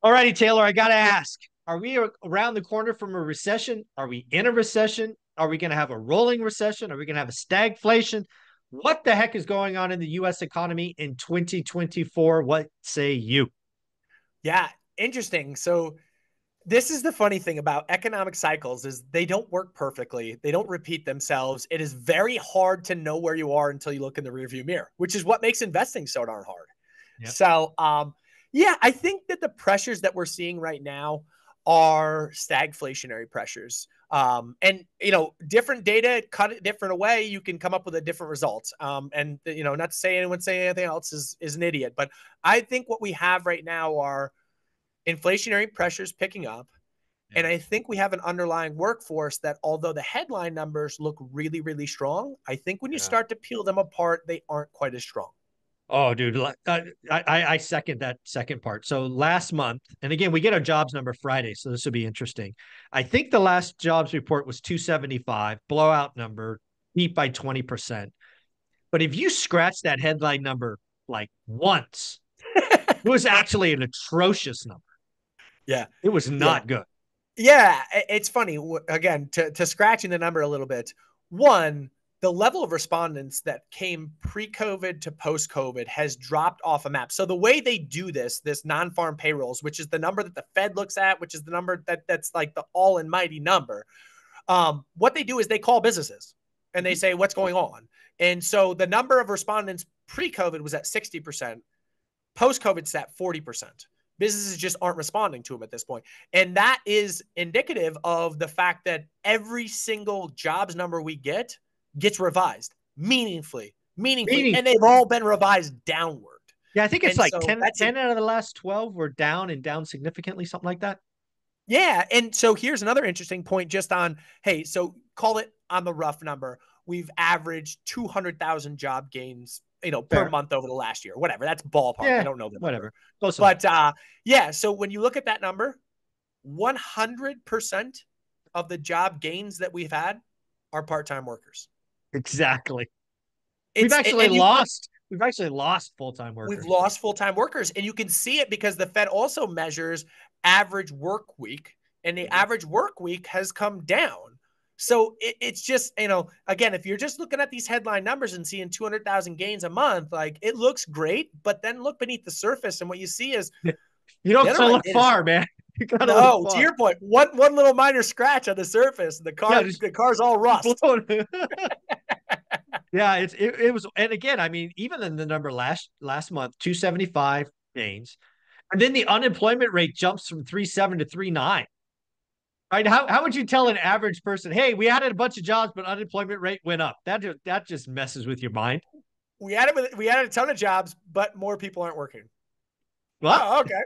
All righty, Taylor, I got to ask Are we around the corner from a recession? Are we in a recession? Are we going to have a rolling recession? Are we going to have a stagflation? What the heck is going on in the US economy in 2024? What say you? Yeah, interesting. So, this is the funny thing about economic cycles is they don't work perfectly. They don't repeat themselves. It is very hard to know where you are until you look in the rearview mirror, which is what makes investing so darn hard. Yep. So, um, yeah, I think that the pressures that we're seeing right now are stagflationary pressures. Um, and you know, different data cut it different away, you can come up with a different result. Um, and you know, not to say anyone saying anything else is is an idiot, but I think what we have right now are inflationary pressures picking up. And I think we have an underlying workforce that, although the headline numbers look really, really strong, I think when you yeah. start to peel them apart, they aren't quite as strong. Oh, dude, uh, I, I, I second that second part. So last month, and again, we get our jobs number Friday, so this will be interesting. I think the last jobs report was 275, blowout number, beat by 20%. But if you scratch that headline number like once, it was actually an atrocious number. Yeah. It was not yeah. good. Yeah. It's funny. Again, to, to scratching the number a little bit, one, the level of respondents that came pre-COVID to post-COVID has dropped off a map. So the way they do this, this non-farm payrolls, which is the number that the Fed looks at, which is the number that that's like the all and mighty number. Um, what they do is they call businesses and they mm-hmm. say what's going on. And so the number of respondents pre-COVID was at 60%. Post-COVID, it's at 40%. Businesses just aren't responding to them at this point. And that is indicative of the fact that every single jobs number we get – gets revised meaningfully, meaningfully, and they've all been revised downward. Yeah, I think it's and like so 10, 10 out of the last 12 were down and down significantly, something like that. Yeah. And so here's another interesting point just on hey, so call it on the rough number. We've averaged 200,000 job gains, you know, Fair. per month over the last year, whatever. That's ballpark. Yeah, I don't know. That whatever. but uh, yeah. So when you look at that number, 100% of the job gains that we've had are part time workers. Exactly. It's, we've actually lost. we've actually lost full time workers. We've lost full time workers, and you can see it because the Fed also measures average work week, and the mm-hmm. average work week has come down. So it, it's just you know again, if you're just looking at these headline numbers and seeing 200,000 gains a month, like it looks great, but then look beneath the surface, and what you see is you don't have to look far, man. You no, to your point, one one little minor scratch on the surface, the car, yeah, the car's all rust. yeah, it's it, it was, and again, I mean, even in the number last last month, two seventy five gains, and then the unemployment rate jumps from three seven to three nine. Right? How how would you tell an average person, hey, we added a bunch of jobs, but unemployment rate went up? That just, that just messes with your mind. We added we added a ton of jobs, but more people aren't working. What? Oh, okay.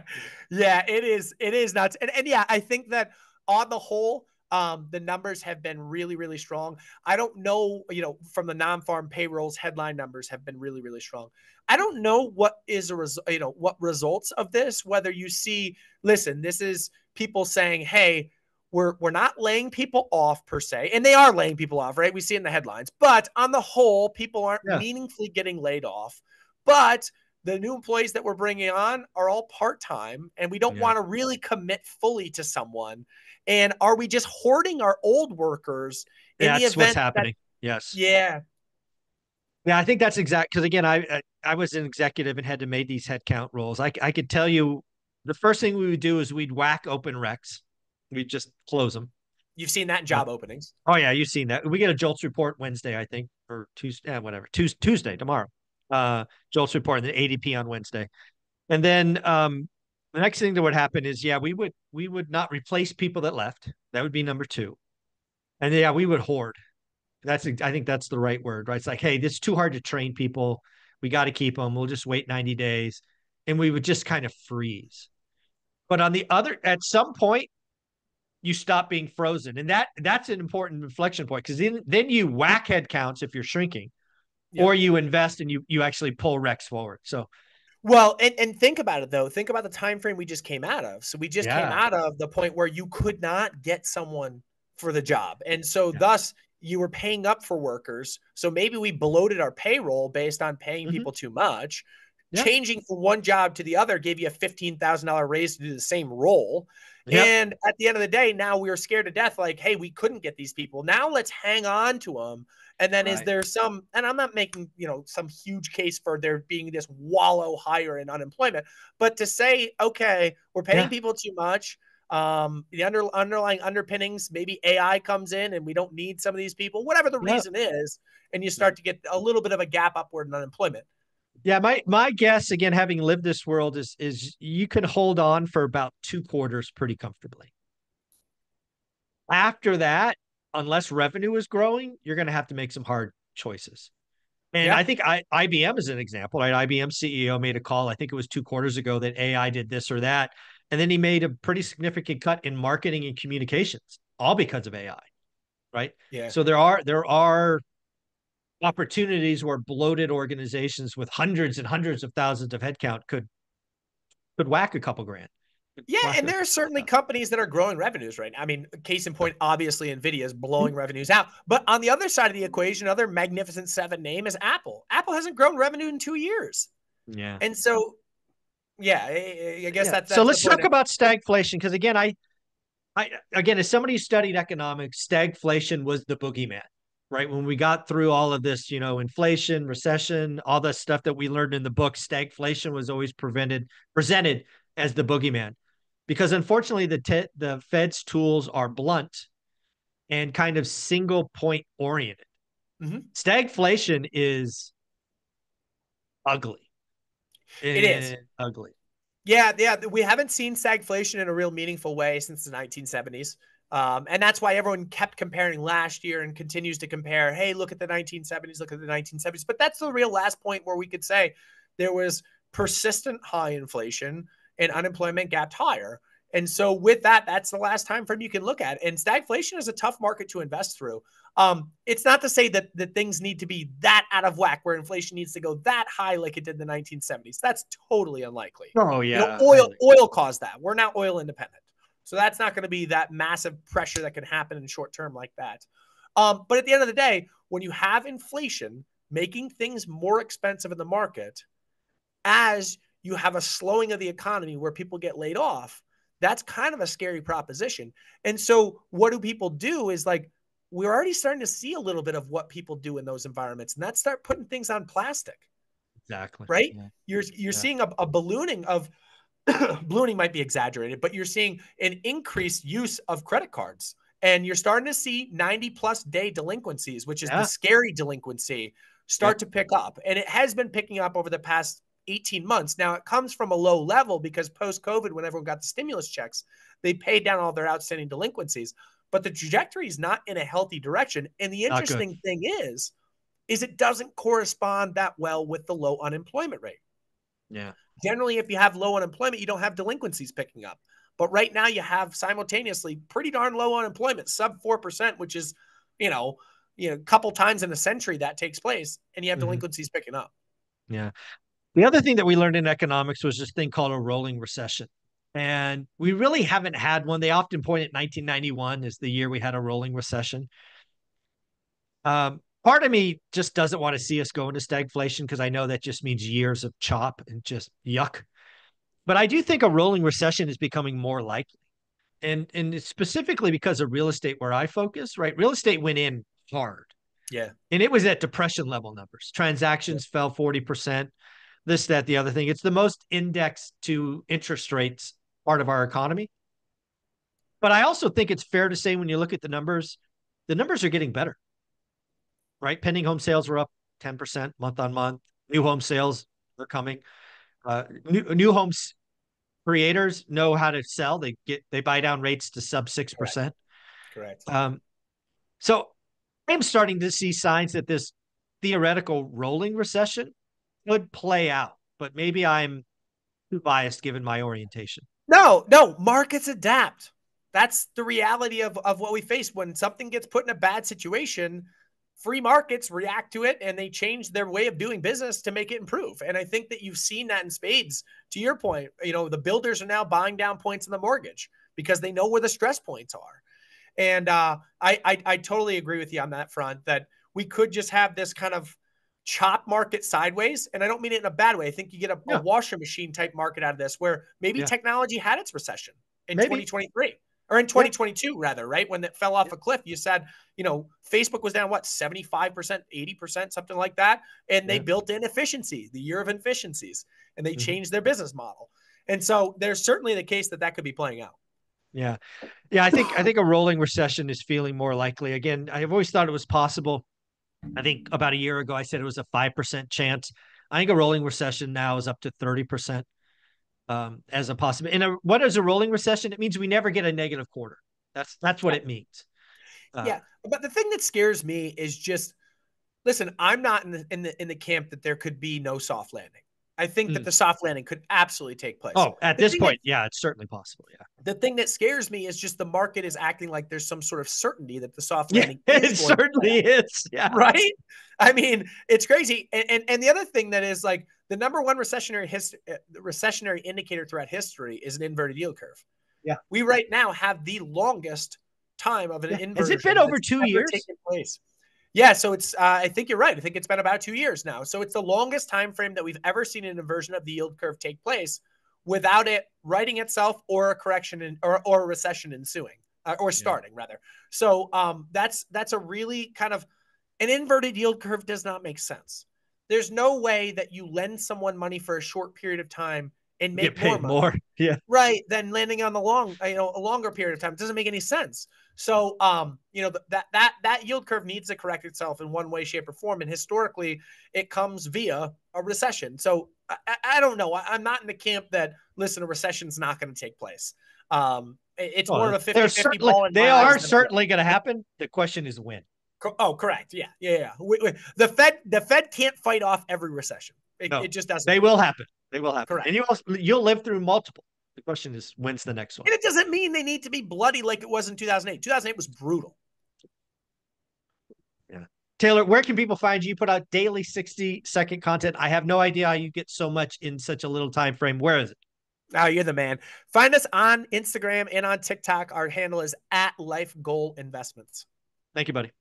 yeah, it is. It is nuts. And, and yeah, I think that on the whole, um, the numbers have been really, really strong. I don't know, you know, from the non-farm payrolls, headline numbers have been really, really strong. I don't know what is a result, you know, what results of this. Whether you see, listen, this is people saying, "Hey, we're we're not laying people off per se," and they are laying people off, right? We see in the headlines, but on the whole, people aren't yeah. meaningfully getting laid off. But the new employees that we're bringing on are all part time, and we don't yeah. want to really commit fully to someone. And are we just hoarding our old workers in that's the event what's happening? That, yes. Yeah. Yeah, I think that's exact. Because again, I I was an executive and had to make these headcount rolls. I I could tell you, the first thing we would do is we'd whack open recs. We'd just close them. You've seen that in job openings. Oh yeah, you've seen that. We get a JOLTS report Wednesday, I think, or Tuesday, eh, whatever. Tuesday, Tuesday tomorrow uh, JOLTS report and then ADP on Wednesday. And then um, the next thing that would happen is, yeah, we would we would not replace people that left. That would be number two. And yeah, we would hoard. That's I think that's the right word, right? It's like, hey, this is too hard to train people. We got to keep them. We'll just wait 90 days. And we would just kind of freeze. But on the other, at some point, you stop being frozen. And that that's an important inflection point because then then you whack head counts if you're shrinking yep. or you invest and you you actually pull recs forward. So well, and, and think about it though. Think about the time frame we just came out of. So we just yeah. came out of the point where you could not get someone for the job. And so yeah. thus you were paying up for workers. So maybe we bloated our payroll based on paying mm-hmm. people too much. Yeah. changing from one job to the other gave you a $15,000 raise to do the same role. And at the end of the day, now we are scared to death. Like, hey, we couldn't get these people. Now let's hang on to them. And then right. is there some, and I'm not making, you know, some huge case for there being this wallow higher in unemployment, but to say, okay, we're paying yeah. people too much. Um, the under, underlying underpinnings, maybe AI comes in and we don't need some of these people, whatever the reason is, and you start to get a little bit of a gap upward in unemployment. Yeah, my my guess again, having lived this world, is is you can hold on for about two quarters pretty comfortably. After that, unless revenue is growing, you're going to have to make some hard choices. And yeah. I think I, IBM is an example. Right, IBM CEO made a call. I think it was two quarters ago that AI did this or that, and then he made a pretty significant cut in marketing and communications, all because of AI. Right. Yeah. So there are there are opportunities where bloated organizations with hundreds and hundreds of thousands of headcount could could whack a couple grand. Yeah, and there are certainly companies that are growing revenues right now. I mean, case in point, obviously Nvidia is blowing mm-hmm. revenues out. But on the other side of the equation, another magnificent seven name is Apple. Apple hasn't grown revenue in two years. Yeah. And so yeah, I guess yeah. that's, that's so. Let's talk about stagflation because again, I, I again, as somebody who studied economics, stagflation was the boogeyman right? When we got through all of this, you know, inflation, recession, all the stuff that we learned in the book, stagflation was always prevented, presented as the boogeyman. Because unfortunately, the te- the Fed's tools are blunt and kind of single point oriented. Mm-hmm. Stagflation is ugly. It is ugly. Yeah, yeah. We haven't seen stagflation in a real meaningful way since the 1970s. Um, and that's why everyone kept comparing last year and continues to compare. Hey, look at the 1970s, look at the 1970s. But that's the real last point where we could say there was persistent high inflation and unemployment gapped higher. And so, with that, that's the last time frame you can look at. And stagflation is a tough market to invest through. Um, it's not to say that that things need to be that out of whack, where inflation needs to go that high like it did in the 1970s. That's totally unlikely. Oh yeah, you know, oil oil caused that. We're not oil independent. So that's not going to be that massive pressure that can happen in short term like that. Um, but at the end of the day, when you have inflation making things more expensive in the market, as you have a slowing of the economy where people get laid off, that's kind of a scary proposition. And so, what do people do is like, we're already starting to see a little bit of what people do in those environments, and that's start putting things on plastic. Exactly. Right? Yeah. You're you're yeah. seeing a, a ballooning of ballooning might be exaggerated, but you're seeing an increased use of credit cards. And you're starting to see 90 plus day delinquencies, which is yeah. the scary delinquency, start yeah. to pick up. And it has been picking up over the past 18 months. Now, it comes from a low level because post COVID, when everyone got the stimulus checks, they paid down all their outstanding delinquencies. But the trajectory is not in a healthy direction. And the interesting thing is, is it doesn't correspond that well with the low unemployment rate. Yeah. Generally, if you have low unemployment, you don't have delinquencies picking up. But right now, you have simultaneously pretty darn low unemployment, sub four percent, which is, you know, you know, a couple times in a century that takes place, and you have mm-hmm. delinquencies picking up. Yeah. The other thing that we learned in economics was this thing called a rolling recession. And we really haven't had one. They often point at 1991 as the year we had a rolling recession. Um, part of me just doesn't want to see us go into stagflation because I know that just means years of chop and just yuck. But I do think a rolling recession is becoming more likely. And and specifically because of real estate where I focus, right? Real estate went in hard. Yeah. And it was at depression level numbers. Transactions yeah. fell 40%, this, that, the other thing. It's the most indexed to interest rates part of our economy. But I also think it's fair to say when you look at the numbers, the numbers are getting better right? Pending home sales were up 10% month on month. New home sales are coming. Uh, new, new homes creators know how to sell. They get they buy down rates to sub six percent. Correct. Um, so I'm starting to see signs that this theoretical rolling recession could play out, but maybe I'm too biased given my orientation. No, no, markets adapt. That's the reality of, of what we face when something gets put in a bad situation free markets react to it and they change their way of doing business to make it improve. And I think that you've seen that in spades. To your point, you know, the builders are now buying down points in the mortgage because they know where the stress points are. And uh, I, I, I totally agree with you on that front that we could just have this kind of chop market sideways. And I don't mean it in a bad way. I think you get a, yeah. a washer machine type market out of this where maybe yeah. technology had its recession in maybe. 2023 or in 2022 yeah. rather, right? When it fell off a cliff, you said, you know, Facebook was down what 75%, 80%, something like that. And they yeah. built in efficiency, the year of efficiencies, and they mm-hmm. changed their business model. And so there's certainly the case that that could be playing out. Yeah. Yeah. I think, I think a rolling recession is feeling more likely. Again, I've always thought it was possible. I think about a year ago, I said it was a 5% chance. I think a rolling recession now is up to 30% um, as a possibility. And a, what is a rolling recession? It means we never get a negative quarter. That's that's what it means. Uh, yeah, but the thing that scares me is just listen. I'm not in the in the in the camp that there could be no soft landing. I think mm. that the soft landing could absolutely take place. Oh, at the this point, that, yeah, it's certainly possible. Yeah. The thing that scares me is just the market is acting like there's some sort of certainty that the soft landing. Yeah, it certainly is. Yeah. Right. I mean, it's crazy. And, and and the other thing that is like the number one recessionary his, uh, recessionary indicator throughout history is an inverted yield curve. Yeah. We right now have the longest time of an yeah. inversion. Has it been over two years? Place. Yeah, so it's uh, I think you're right. I think it's been about two years now. So it's the longest time frame that we've ever seen an inversion of the yield curve take place without it righting itself or a correction in, or, or a recession ensuing uh, or starting yeah. rather. So um, that's that's a really kind of an inverted yield curve does not make sense. There's no way that you lend someone money for a short period of time and make Get more, money, more, yeah, right, than landing on the long, you know, a longer period of time. It doesn't make any sense. So, um, you know, that that that yield curve needs to correct itself in one way, shape, or form, and historically, it comes via a recession. So, I, I don't know. I, am not in the camp that listen, a recession's not going to take place. Um, it's more of a 50 50 ball. They are certainly going to happen. The question is when. Oh, correct. Yeah, yeah, yeah. We, we, the Fed, the Fed can't fight off every recession. It, no, it just doesn't. They will happen. They will happen. Correct. And you will you'll live through multiple. The question is, when's the next one? And it doesn't mean they need to be bloody like it was in 2008. 2008 was brutal. Yeah. Taylor, where can people find you? You put out daily 60 second content. I have no idea how you get so much in such a little time frame. Where is it? Oh, you're the man. Find us on Instagram and on TikTok. Our handle is at Life Goal Investments. Thank you, buddy.